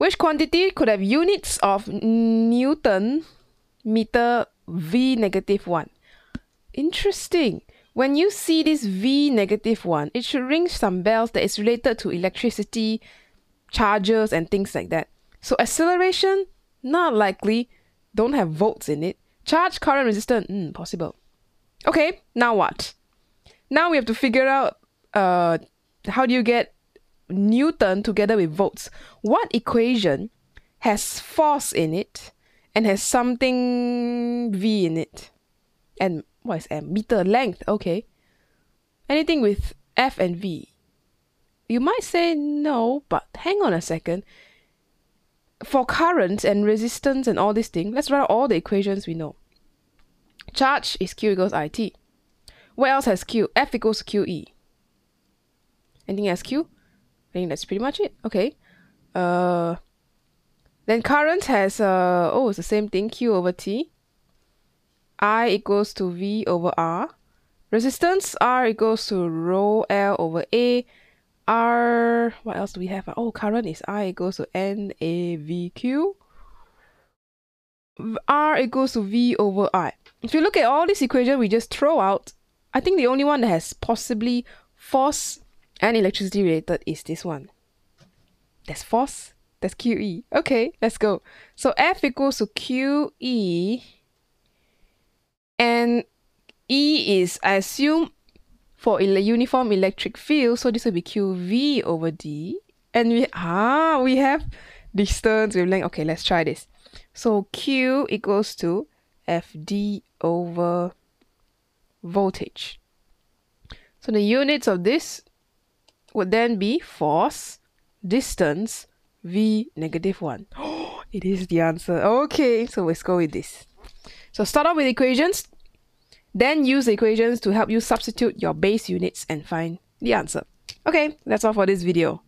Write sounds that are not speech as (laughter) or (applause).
Which quantity could have units of Newton meter V negative 1? Interesting. When you see this V negative 1, it should ring some bells that is related to electricity, charges, and things like that. So acceleration, not likely. Don't have volts in it. Charge, current, resistance, mm, possible. Okay, now what? Now we have to figure out uh, how do you get Newton together with volts. What equation has force in it and has something V in it? And what is M? Meter length. Okay. Anything with F and V. You might say no, but hang on a second. For current and resistance and all these things, let's write all the equations we know. Charge is Q equals IT. What else has Q? F equals QE. Anything has Q? I think that's pretty much it. Okay. Uh, then current has, uh, oh, it's the same thing, Q over T. I equals to V over R. Resistance, R equals to rho L over A. R, what else do we have? Oh, current is I equals to N A V Q. R equals to V over I. If you look at all these equations we just throw out, I think the only one that has possibly force and electricity related is this one. That's force. That's QE. Okay, let's go. So F equals to QE. And E is, I assume, for a uniform electric field. So this will be QV over D. And we, ah, we have distance, wavelength. Okay, let's try this. So Q equals to FD over voltage. So the units of this would then be force, distance, V negative 1. Oh, (gasps) it is the answer. Okay, so let's go with this. So start off with equations, then use the equations to help you substitute your base units and find the answer. Okay, that's all for this video.